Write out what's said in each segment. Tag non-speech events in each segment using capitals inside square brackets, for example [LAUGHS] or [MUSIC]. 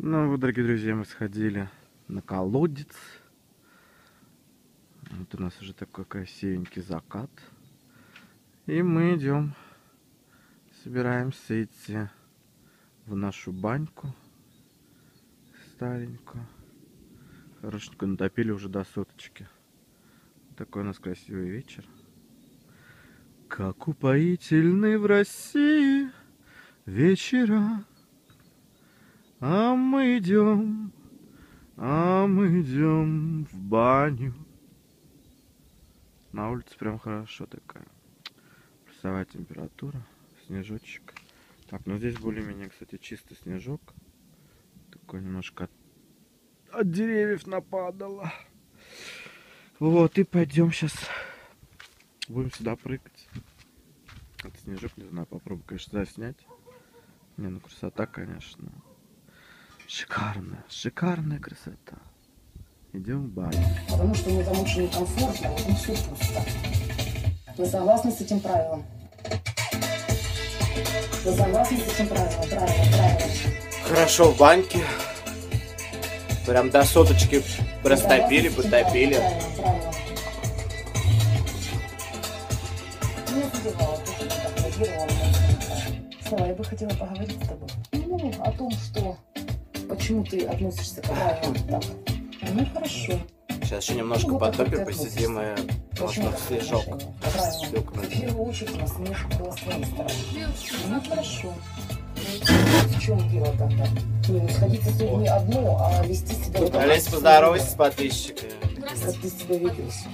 Ну вот, дорогие друзья, мы сходили на колодец. Вот у нас уже такой красивенький закат. И мы идем, собираемся идти в нашу баньку старенькую. Хорошенькую натопили уже до соточки. Такой у нас красивый вечер. Как упоительны в России вечера. А мы идем, а мы идем в баню. На улице прям хорошо такая. Плюсовая температура, снежочек. Так, ну здесь более-менее, кстати, чистый снежок. Такой немножко от, от деревьев нападало. Вот, и пойдем сейчас. Будем сюда прыгать. Это снежок, не знаю, попробую, конечно, заснять. Не, ну красота, конечно. Шикарная, шикарная красота. Идем в баню. Потому что мы замучены комфортно, и все пусто. Вы согласны с этим правилом? Вы согласны с этим правилом? Правило, правило. Хорошо в баньке. Прям до соточки растопили, потопили. Правило, правило. Задевала, ты так реагировала. Слава, я бы хотела поговорить с тобой. Ну, о том, что... Почему ты относишься к правилам так? Ну, хорошо. Сейчас еще немножко Ну, потопим, посидим и можно в снежок. Правильно. В первую очередь насмешка была с твоей стороны. Ну хорошо. В чем дело тогда? Не, ну сходиться с людьми одно, а вести себя. Олесь, поздоровайся с подписчиками. Как ты себя ведешь?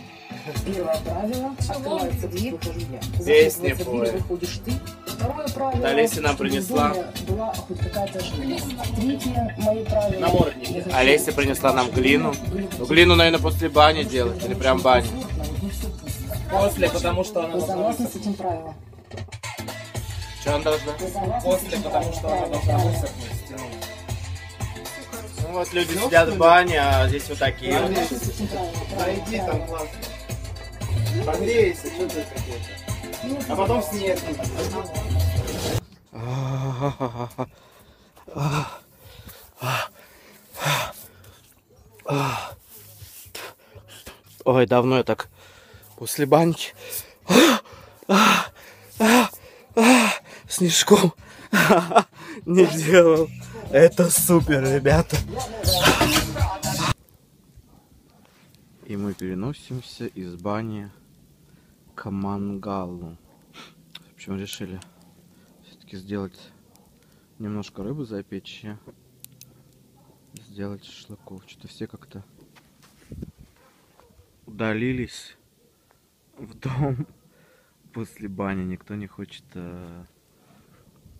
Первое правило. Открывается дверь, выхожу я. Дверь, выходишь ты. Второе правило. Олеся нам чтобы в принесла. Была хоть какая-то. Третье, мои правила. Намордники. Олеся принесла нам глину. Ну, глину, наверное, после бани делать, или прям бани. После, потому что она Вы согласны с этим правилом? Что она должна? После, потому что она должна высохнуть, стянуть. Ну вот люди сидят в бане, а здесь вот такие Пройди там классно. Погрейся, что ты какой-то. А потом снег. Ой, давно я так после баньки снежком не делал. Это супер, ребята. И мы переносимся из бани к мангалу. В общем, решили все-таки сделать немножко рыбы запечь сделать шашлыков. Что-то все как-то удалились в дом [LAUGHS] после бани. Никто не хочет э,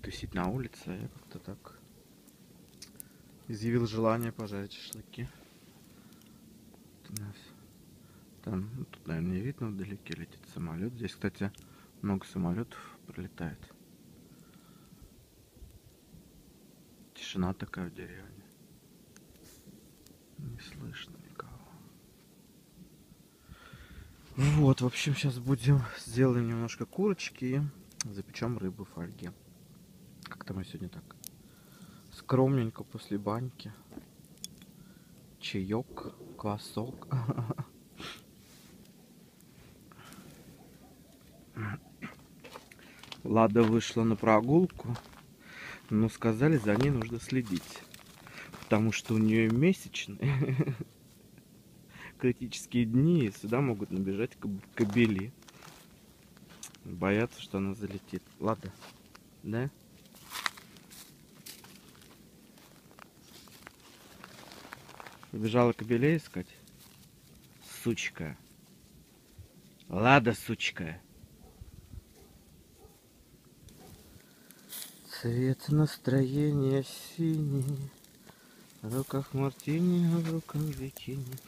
тусить на улице. Я как-то так изъявил желание пожарить шашлыки. Вот у нас там, ну, тут, наверное, не видно, вдалеке летит самолет. Здесь, кстати, много самолетов пролетает. Тишина такая в деревне. Не слышно никого. Вот, в общем, сейчас будем сделаем немножко курочки и запечем рыбу в фольге. Как-то мы сегодня так скромненько после баньки. Чаек, квасок. [LAUGHS] Лада вышла на прогулку, но сказали, за ней нужно следить. Потому что у нее месячные [LAUGHS] критические дни, и сюда могут набежать кобели. Боятся, что она залетит. Лада, да? Побежала кобелей искать? Сучка. Лада, сучка. Цвет настроения синий. В руках мартини, а в руках бикини.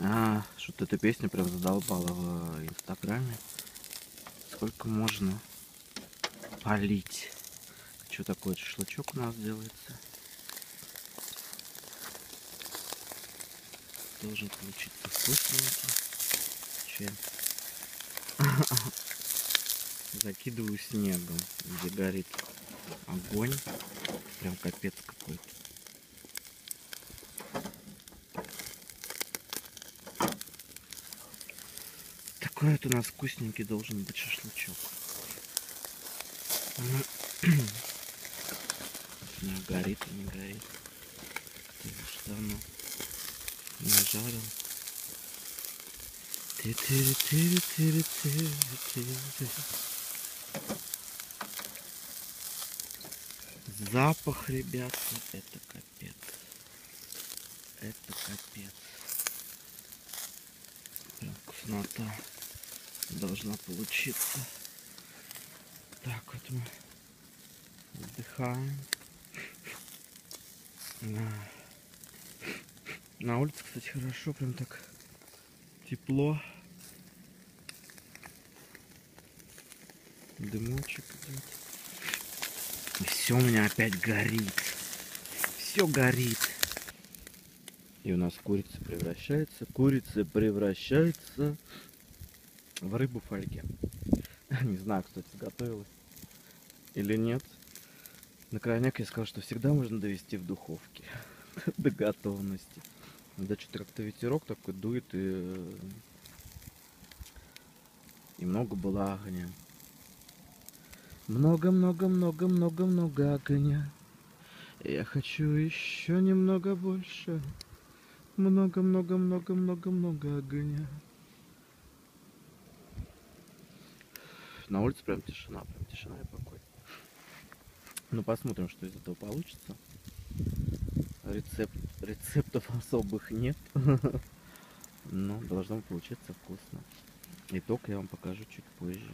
А, что-то эта песня прям задолбала в инстаграме. Сколько можно полить? Что такое шашлычок у нас делается? Должен получиться вкусненький. Че? [LAUGHS] Закидываю снегом, где горит огонь. Прям капец какой-то. Такой вот у нас вкусненький должен быть шашлычок. [CLEARS THROAT] Не горит, не горит. Ты уж давно не жарил. Ты-ты-ты-ты-ты-ты-ты. Запах, ребята, это капец. Это капец. Прям вкуснота должна получиться. Так вот мы вздыхаем. На, на улице, кстати, хорошо, прям так тепло. Дымочек идет. Все у меня опять горит. Все горит. И у нас курица превращается, курица превращается в рыбу фольге. [LAUGHS] Не знаю, кстати, готовилась или нет. На крайняк я сказал, что всегда можно довести в духовке [LAUGHS] до готовности. Да что-то как-то ветерок такой дует и, э, и много было огня. Много-много-много-много-много огня. Я хочу еще немного больше. Много-много-много-много-много огня. На улице прям тишина, прям тишина и покой. Ну посмотрим, что из этого получится. Рецепт, рецептов особых нет. [LAUGHS] Но должно получиться вкусно. Итог я вам покажу чуть позже.